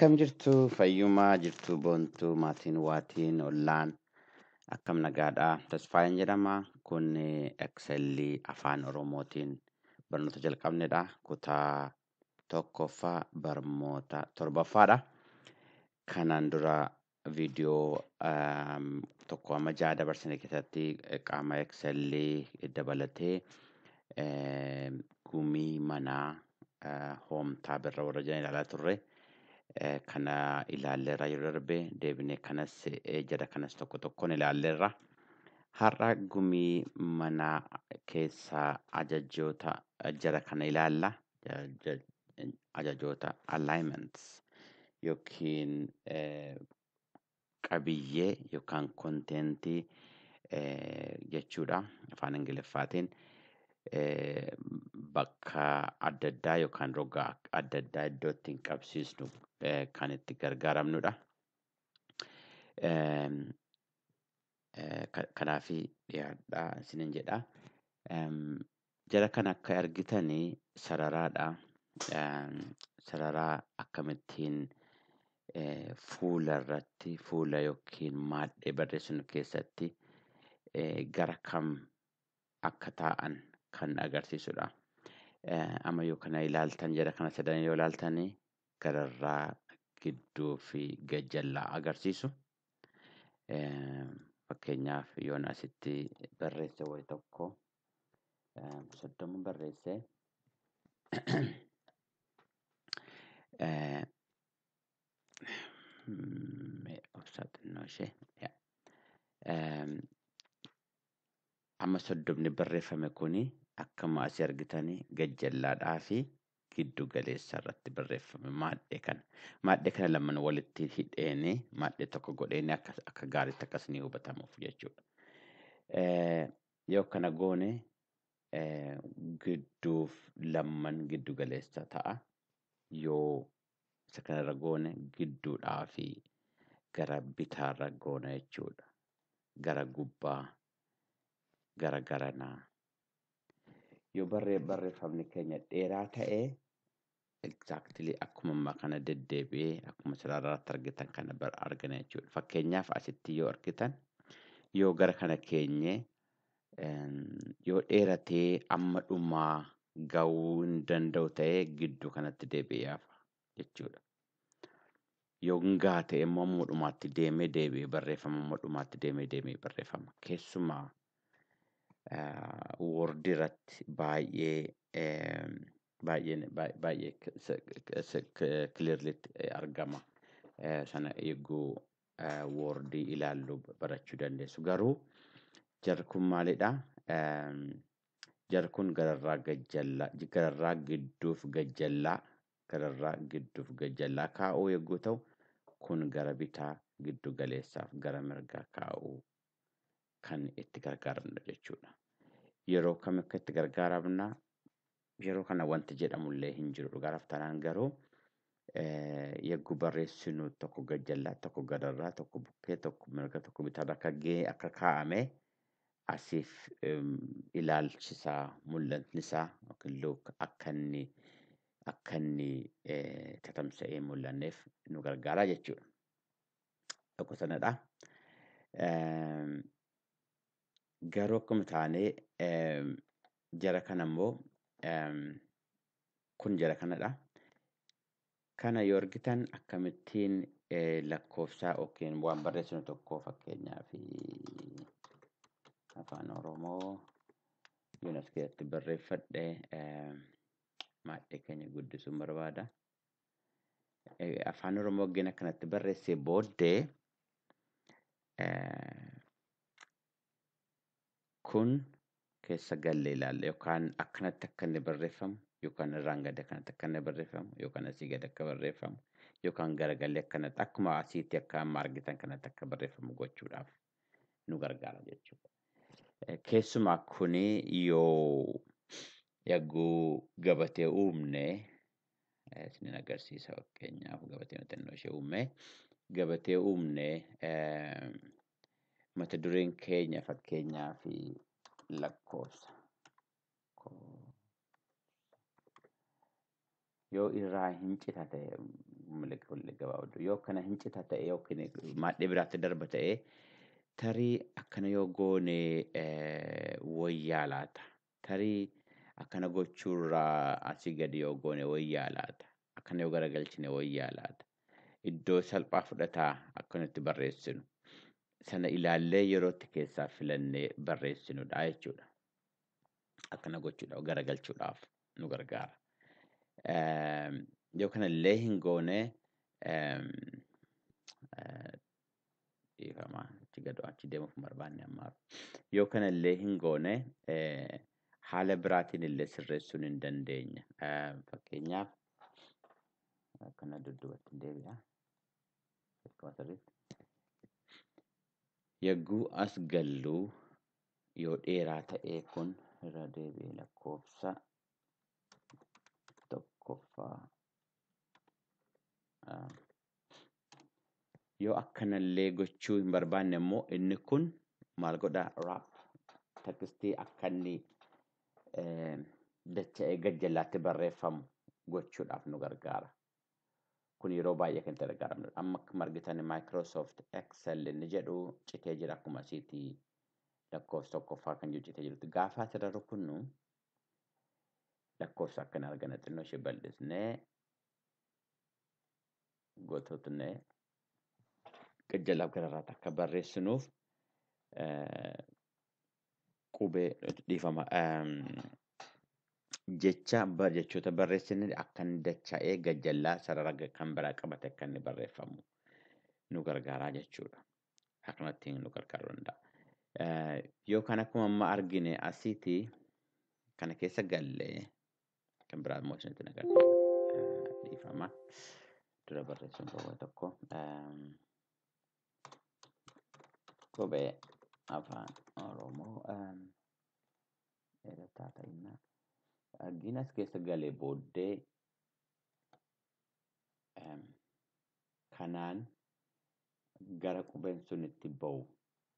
akkam jirtu fayyumaa jirtu boontuu maatiin waatiin ollaan. Akkam nagaadha tasfaayin jedhama. Kun eksellii afaan oromootiin barnoota jalqabnedha. Kutaa tokkoffaa barnoota torbaffaadha. Kanaan dura viidiyoo tokko amma ja'a dabarsine keessatti qaama eksellii dabalatee gumii manaa hoomtaa birra warra jiran ilaalaa turre. Kana ilaalleerra yeroo darbe deebinee kanas jara kanas tokko tokkoon ilaalleerra. Har'a gumii manaa keessaa ajajoota jara kana ilaalla. Ajajoota alignments yookiin qabiyyee yookaan konteentii jechuudha afaan ingiliffaatiin. Bakka adda addaa yookaan roga adda addaa iddoo ittiin qabsiisnu kan itti gargaaramnudha. Kanaaf dhiyaadhaa isinin jedha. Jara kana akka argitanii sararaadha. Sararaa akkamittiin fuula irratti fuula yookiin maadhee barreessinu keessatti gara kam akka taa'an kan agarsiisudha. Amma yoo kana ilaaltan jara kana sadan yoo ilaaltan gararraa gidduu fi gajjallaa agarsiisu. Fakkeenyaaf yoon asitti barreesse wayi tokko soddoma barreesse xinnoo ishee amma soddomni barreeffame kuni akkuma asii argitanii gajjallaadhaa fi giddu galeessa irratti barreeffame maadhee kana. Maadhee kana lamaan walitti hidheenii maadhee tokko godheenii akka, gaariitti akkas ni hubatamuuf jechuudha. Yoo kana goone gidduuf lamaan giddu galeessa ta'a. Yoo isa kanarra goone gidduudhaa fi gara bitaarra goona jechuudha. Gara gubbaa gara garanaa. Yoo barree barreeffamni keenya dheeraa ta'e exactly akkuma ammaa kana deddeebi'ee akkuma sararaatti argitan kana argina jechuudha. Fakkeenyaaf asitti yoo argitan yoo gara kana keenye yoo dheeratee amma dhumaa gahuu hin danda'u ta'e gidduu kanatti deebi'ee hafa jechuudha. Yoo gahaa ta'e immoo amma dhumaatti deemee deebi'ee barreeffama amma dhumaatti deemee deemee barreeffama. Keessumaa woordii irratti baay'ee baay'ee baay'ee clearlytti argama. Sana eeguu woordii ilaallu barachuu dandeessu. Garuu jarri kun maalidhaa? Jarri kun gararraa gajjallaa gararraa gidduuf gajjallaa gararraa gidduuf gajjallaa kaa'uu yogguu ta'u kun gara bitaa giddu galeessaaf gara mirgaa kaa'uu kan itti gargaaramnu jechuudha. Yeroo kam akka itti gargaaramna yeroo kana wanti jedhamullee hin jiru dhugaadhaaf taanaan garuu yogguu barreessinu tokko gajjallaa tokko gararraa tokko bukkee tokko mirga tokko bitaarra akka ga'e akka kaa'ame asiif ilaalchisaa mul'atni isaa yookiin akka inni akka inni tatamsa'ee mul'anneef nu gargaara jechuudha. Tokko sanadha. Garuu akkuma taanee jara kana immoo kun jara kanadha. Kana yoo argitan akkamittiin lakkoofsa yookiin waan barreessinu tokko fakkeenyaaf afaan Oromoo yoon as keessatti barreeffadhe maadhee keenya guddisuun barbaada. Afaan Oromoo waggaan akkanatti barreessee booddee kun keessa galle ilaalla yookaan akkanatti akka inni barreeffamu yookaan irraan gad akkanatti akka inni barreeffamu yookaan asii gad akka barreeffamu yookaan garagallee akkanatti akkuma asiitti akka amma argitan kanatti akka barreeffamu gochuudhaaf nu gargaara jechuudha. Keessumaa kuni yoo yagguu gabatee uumne isinin agarsiisa fakkeenyaaf gabatee maxxannoo ishee uumne gabatee uumne mata dureen keenya fakkeenyaaf lakkoofsa yoo irraa hin cita ta'e yoo kana hin cita ta'e yookiin maadhee biraatti darba ta'e tarii akkana yoo goone wayyaa laata tarii akkana gochuurraa asii gadi yoo goone wayyaa laata akkana yoo garagalchine wayyaa laata iddoo salphaa fudhataa akkanatti barreessinu sana ilaallee yerootti keessaa filannee barreessinudha jechuudha. Akkana gochuudhaaf garagalchuudhaaf nu gargaara. Yoo kanallee hin goone dhiifamaa achi gadoo achi deemuuf barbaanne ammaaf. Yoo kanallee hin goone haala biraatiin illee sirreessuun hin dandeenya. Fakkeenyaaf akkana dudduubatti deebi'a. Akkuma sirriitti. Yagguu as galluu yoo dheeraa ta'ee kun irra deebi'ee lakkoofsa tokkoffaa yoo akkanallee gochuu hin barbaanne immoo inni kun maal godhaa raap tekstii akka inni dacha'ee gajjallaatti barreeffamu gochuudhaaf nu gargaara. Kun yeroo baay'ee kan itti gargaaramnudha. Amma akkuma argitan Microsoft Excel inni jedhu citee jira akkuma asiitii lakkoofsa tokkoffaa kan jiru citee jirutti gaafa asirra rukunnu lakkoofsa akkana argana xinnoo ishee bal'isnee goototnee gajjallaaf gararraatti akka barreessinuuf qubee dhiifama jecha jechoota barreessine akka inni dacha'ee gajjallaa sarara kan biraa qabate akka inni barreeffamu nu gargaaraa jechuudha. Akkanatti nu gargaaruu danda'a. Yoo kan akkuma amma argine asiiti kana keessa gallee kan biraa immoo isinitti agarsiisa dhiifama. Dura barreessuun qubee tokko. Qubee afaan Oromoo dheerataa ta'innaa. Argina as keessa galee booddee kanaan gara qubeen sun itti ba'u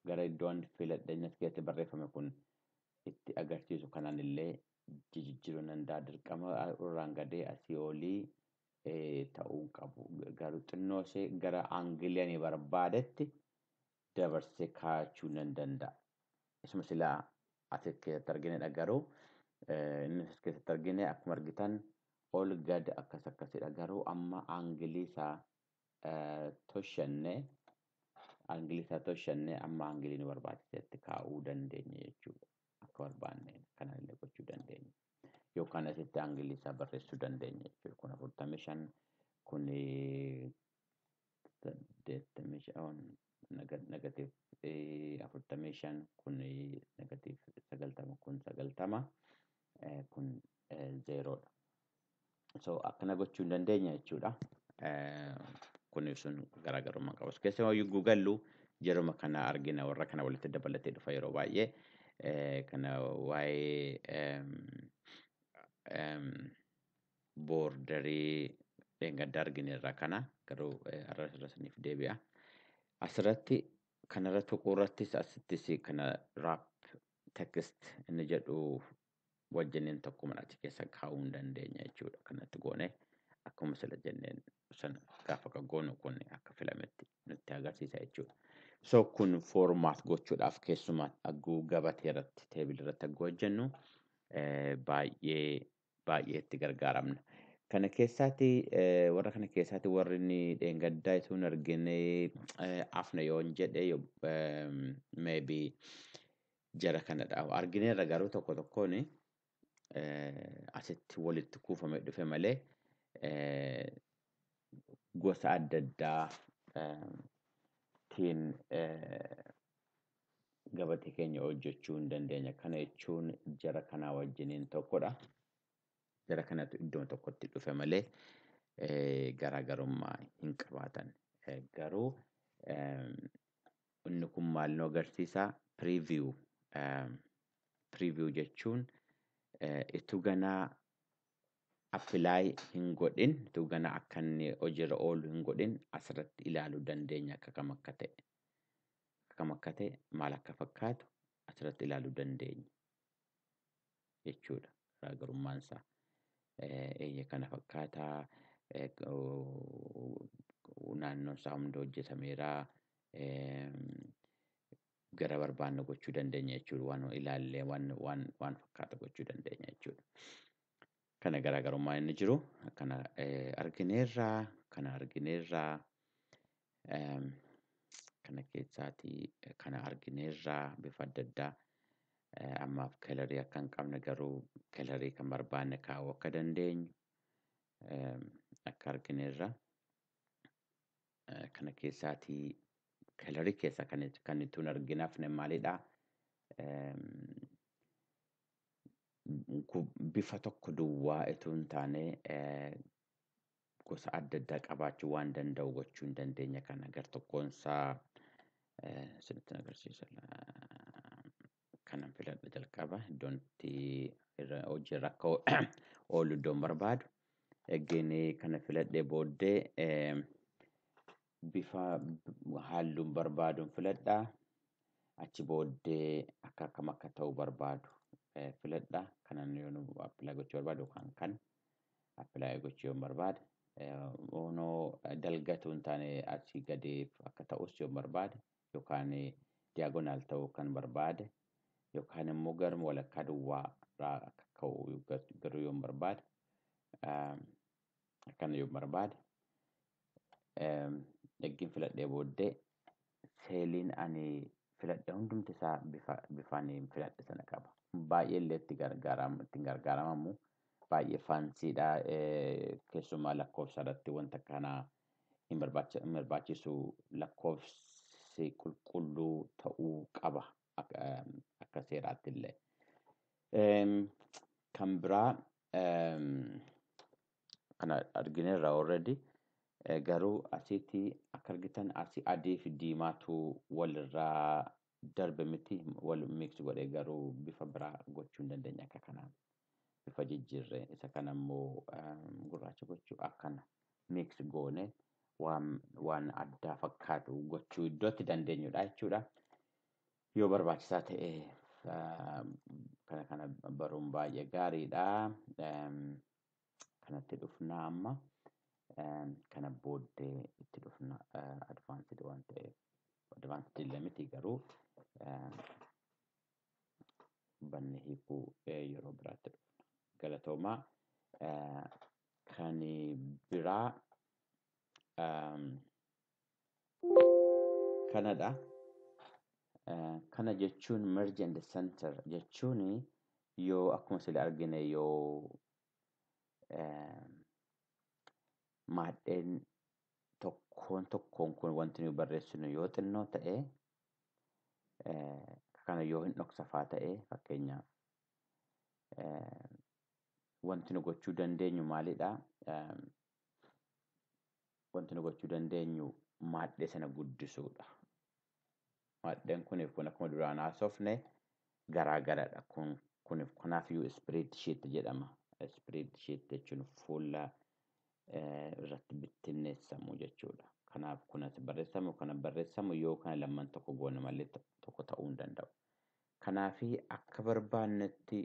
gara iddoon filadheen as keessatti barreeffame kun itti agarsiisu kanaan illee jijjiiruu danda'a. Dirqama irraan gadee asii olii ta'uu qabu. Garuu xinnoo ishee gara aangilii ani barbaadetti dabarsee kaa'achuu nan danda'a. Isuma silaa as keessatti arginedha garuu inni as keessatti argine akkuma argitan ol gad akkas akkasidha garuu amma aangilii isaa toshannee aangilii isaa toshannee amma aangilii nu barbaachisetti kaa'uu dandeenya jechuudha. Akka barbaanne kanallee gochuu dandeenya. Yookaan asitti aangilii isaa barreessuu dandeenya jechuudha. Kun afurtamii shan kun saddeettamii shan negatiif afurtamii shan kun negatiif sagaltama kun sagaltama kun zeeroodha. So akkana gochuu dandeenya jechuudha. Kun sun garaagarummaa qaba. Keessumaa yogguu gallu yeruma kana argina warra kana walitti dabalatee dhufa yeroo baay'ee kana waa'ee boordarii dheengadda argine irraa kana garuu irra saniif deebi'a. Asirratti kanarra tuquu irrattis asittis kana raap tekst inni jedhu wajjiniin tokkuma achi keessa kaa'uu hin dandeenya jechuudha. Kanatti goone akkuma sila jenneen sana gaafa kan goonu kun akka filametti nutti agarsiisa jechuudha. So kun foormaat gochuudhaaf keessumaa agguu gabatee irratti teebilii irratti agguu hojjennu baay'ee baay'ee itti gargaaramna. Kana keessaati warra kana keessaati warri inni dheengaddaa osoo hin argine afna yoo hin jedhe maybe jara kanadha. Argineerra garuu tokko tokkoon asitti walitti kuufamee dhufe malee gosa adda addaa tiin gabatee keenya hojjechuu hin dandeenya. Kana jechuun jara kanaa wajjiniin tokkodha. Jara kanatu iddoo tokkotti dhufe malee garaagarummaa hin qabaatan. Garuu inni kun maal nu agarsiisa? Preview. Preview jechuun ituu ganaa appilaayi hin godhin, ituu ganaa akka inni hojiirra oolu hin godhin asirratti ilaaluu dandeenya akka kam akka ta'e. Akkam akka ta'e maal akka fakkaatu asirratti ilaaluu dandeenya jechuudha garaagarummaan isaa. Eeyyee kana fakkaataa naannoon isaa hundi hojjetameera gara barbaanne gochuu dandeenya jechuudha. Waan ilaallee waan fakkaatu gochuu dandeenya jechuudha. Kana garaagarummaa inni jiru kana argineerraa kana argineerraa kana keessaati kana argineerraa bifa adda addaa ammaaf kalarii akka hin qabne garuu kalarii kan barbaanne kaa'uu akka dandeenyu akka argineerra kana keessaati kalarii keessa kan ittiin arginaafne maalidha bifa tokko duwwaa itoo hin taane gosa adda addaa qabaachuu waan danda'u gochuu hin dandeenya kana gar tokkoonsaa isinitti agarsiisa kanan filadha jalqaba iddoon itti hojiirra akka oolu iddoon barbaadu eggeen kana filadhee booddee bifa halluun barbaaduun filadha achi booddee akka akkam akka ta'u barbaadu filadha kanan yoon appilaa gochuu barbaadu yookaan kan appilaa gochuu yoon barbaade onoo dalgatu hin taane asii gadee akka ta'us yoon barbaade yookaan diyagonaal ta'uu kan barbaade yookaan immoo garuma walakkaa duwwaa irraa akka ka'u garuu yoon barbaade akkana yoon barbaade eggin filadhee booddee seeliin ani filadhe hundumti isaa bifaan filadhe sana qaba. Baay'ee illee itti gargaaramamu baay'ee faansiidha keessumaa lakkoofsa irratti wanta kana hin barbaachisu lakkoofsi qulqulluu ta'uu qaba akka seeraatti illee. Kan biraa kana argineerra already garuu asitti akka argitan asii adii fi diimaatu walirraa darbe miti wal mix godhee garuu bifa biraa gochuu hin dandeenya akka kanaan bifa jijjiirree isa kana immoo gurraacha gochuu akkana mix goone waan addaa fakkaatu gochuu iddootti dandeenyudha jechuudha. Yoo barbaachisaa ta'e kana kana baruun baay'ee gaariidha. Kanatti dhufnaa amma kana booddee itti dhufna advaansidi waan ta'eef advaansidi illee miti garuu banne hiikuu yeroo biraatti dhufna. Galatoomaa kan biraa kanadha. Kana jechuun merge and center jechuun yoo akkuma sila argine yoo maadheen tokkoon tokkoon kun wanti nuyi barreessinu yoo xinnoo ta'e kana yoo hin dhoksafaa ta'e fakkeenyaaf wanti nu gochuu dandeenyu maalidha wanti nu gochuu dandeenyu maadhee sana guddisuudha. Maadheen kuniif kun akkuma duraan haasofne garaa garadha. Kun kuniif kanaafiyyuu spread sheet jedhama. Spread sheet jechuun fuula irratti bittinneessamu jechuudha. Kanaaf kunas barreessamu kana barreessamu yoo kana lamman tokko goone malee tokko ta'uu hin danda'u. Kanaafi akka barbaannetti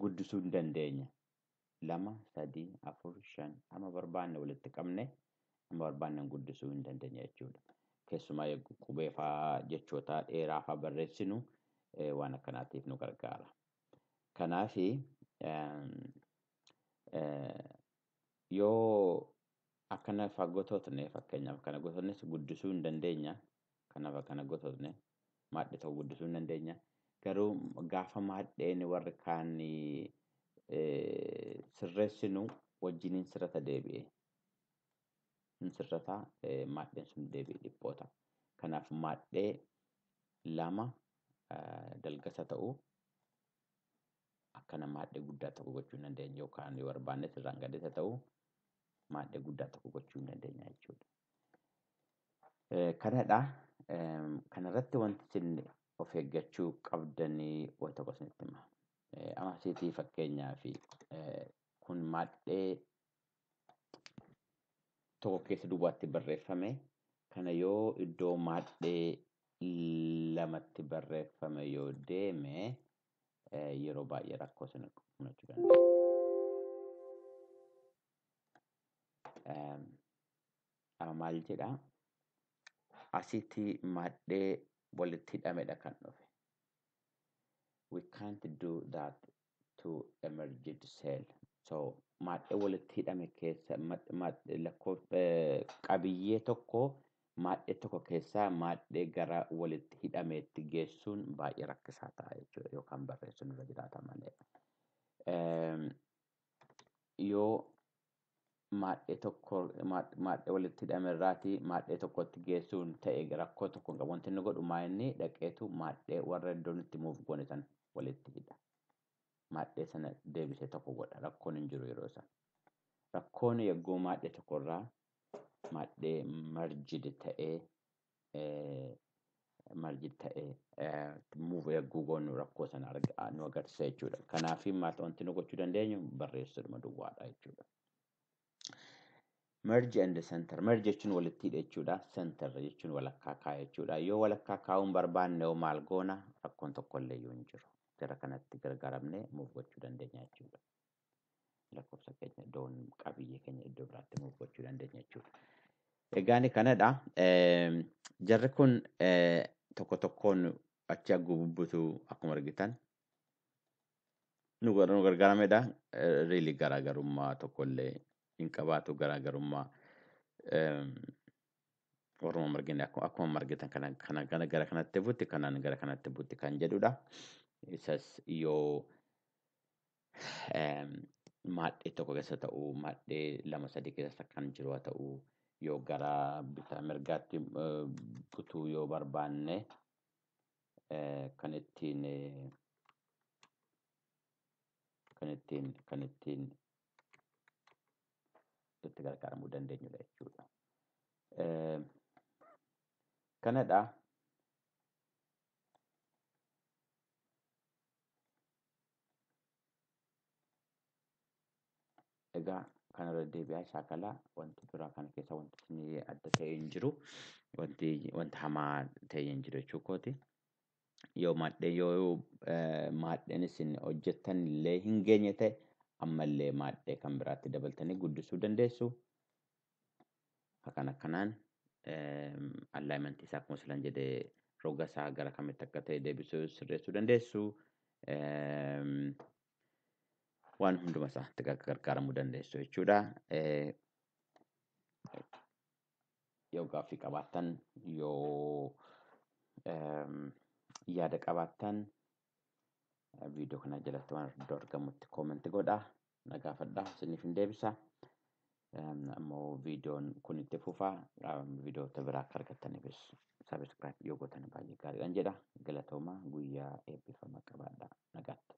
guddisuu hin dandeenya. Lama, sadii, afur, shan amma barbaanne walitti qabne amma barbaanne guddisuu hin dandeenya jechuudha. Keessumaa qubee fa'aa jechoota dheeraa fa'aa barreessinu waan akkanaatiif nu gargaara. Kanaafi yoo akkana fa'aa gotootne fakkeenyaaf kana gotootnes guddisuu hin dandeenya. Kanaaf akkana gotootne maadhee tokko guddisuu hin dandeenya. Garuu gaafa maadheen warri kaan sirreessinu wajjiniin sirrata deebi'ee. Hin sirrataa maadheen sun deebi'ee dhiphoota. Kanaaf maadhee lama dalgasa ta'u akkana maadhee guddaa tokko gochuu hin dandeenya yookaan yoo barbaanne irraan gadisa ta'u maadhee guddaa tokko gochuu hin dandeenya jechuudha. Kanadha. Kanarratti wanti isin of eeggachuu qabdanii wanta tokko isinitti hima. Amma asiitii fakkeenyaaf kun maadhee tokko keessa duwwaatti barreeffame kana yoo iddoo maadhee lamatti barreeffame yoo deeme yeroo baay'ee rakkoo sana qunachuu danda'a. maal jedha asitti maadhee walitti hidhamedha kan dhufe. We can't do that to emerged cell. So maadhee walitti hidhame keessa qabiyyee tokko maadhee tokko keessaa maadhee gara walitti hidhameetti geessuun baay'ee rakkisaa ta'a jechuudha yookaan barreessuun irra jiraata malee. Yoo maadhee tokko maadhee walitti hidhame irraati maadhee tokkotti geessuun ta'e rakkoo tokko qabu. Wanti inni godhu maa inni dhaqeetu maadhee warra iddoon itti muuf goone sana walitti hidha. Maadhee sana deebisee tokko godha. Rakkoon hin jiru yeroo sana. Rakkoon yogguu maadhee tokkorraa marjid ta'ee marjid ta'ee muuf yogguu goonu rakkoo sana nu agarsiisa jechuudha. Kanaaf wanti nu gochuu dandeenyu barreessuudhuma duwwaadha jechuudha. Merge and center. Merge jechuun walitti hidha jechuudha. Center jechuun walakkaa kaa'e jechuudha. Yoo walakkaa kaa'uu hin barbaanne maal goona rakkoon tokkollee iyyuu hin jiru. Gara kanatti gargaaramnee muuf gochuu dandeenya jechuudha. Lakkoofsa keenya iddoon qabiyyee keenya iddoo biraatti gochuu dandeenya jechuudha. Egaan kanadha. Jarri kun tokko tokkoon achi hagguu bubbutu akkuma argitan nu gargaaramedha. Riili garaagarummaa tokkollee hin qabaatu garaagarummaa warruma margine akkuma margitan kana gara kanatti butti kanaan gara kanatti butti kan jedhudha. Isas yoo maadhee tokko keessa ta'uu maadhee lama sadii keessa kan jiru haa ta'uu yoo gara bitaa mirgaatti butuu yoo barbaanne kan ittiin kan ittiin kan ittiin itti gargaaramuu dandeenyudha jechuudha. Kanadha. Kanarra deebi'aa shaakalaa wanti biraa kana keessa wanti isin adda ta'e hin jiru. Wanti wanta hamaa ta'e hin jiru jechuu kooti. Yoo maadhee yoo maadheen isin hojjettan illee hin geenye ta'e ammallee maadhee kan biraatti dabaltanii guddisuu dandeessu. Akkana akkanaan allaayimentii isaa akkuma silan jedhee roga isaa gara kamitti akka ta'e deebisuu sirreessuu dandeessu. Waan hunduma isaatti gargaaramuu dandeessu jechuudha. Yoo gaaffii qabaattan yoo yaada qabaattan viidiyoo kana jalatti waan iddoo argamutti koomentii godhaa. Na gaafadhaa isiniif hin deebisa. Ammoo viidiyoon kun itti fufaa. Viidiyoota biraa akka argattaniifis sabiskiraayib yoo gootan baay'ee gaariidhaan jedha. Galatoomaa guyyaa eebbifamaa qabaadhaa. Nagaatti.